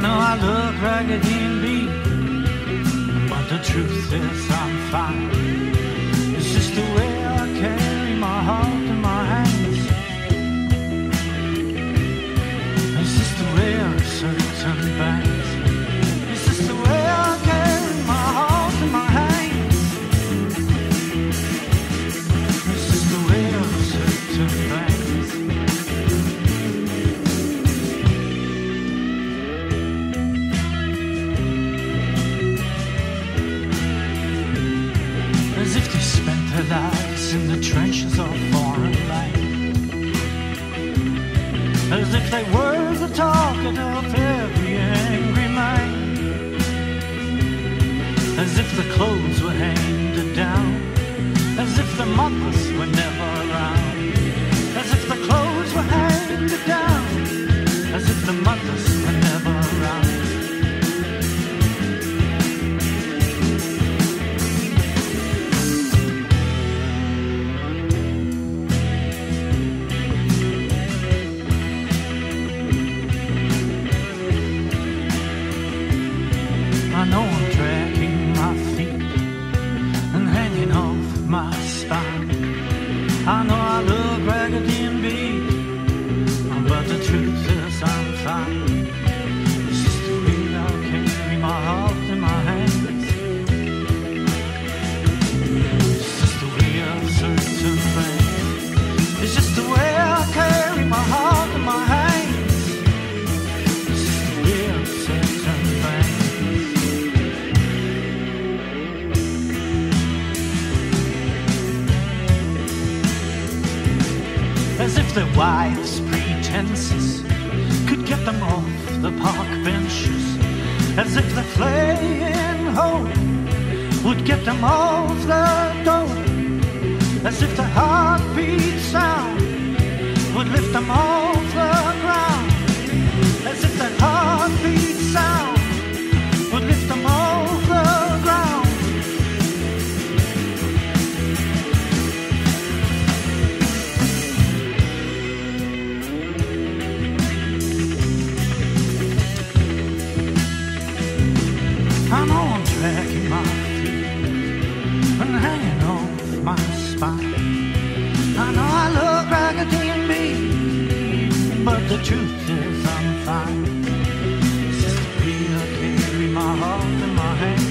know I look raggedy and beat, but the truth is I'm fine. Lives in the trenches of foreign land. As if they were the target of every angry mind. As if the clothes were handed down. As if the mothers were never around. I know I'm dragging my feet and hanging off my spine. I know I look raggedy and beat, but the truth is I'm fine. As if their wives' pretenses could get them off the park benches, as if the playing hope would get them off the door, as if the heartbeat sound would lift them off the truth is I'm fine. Way I carry my heart in my hand.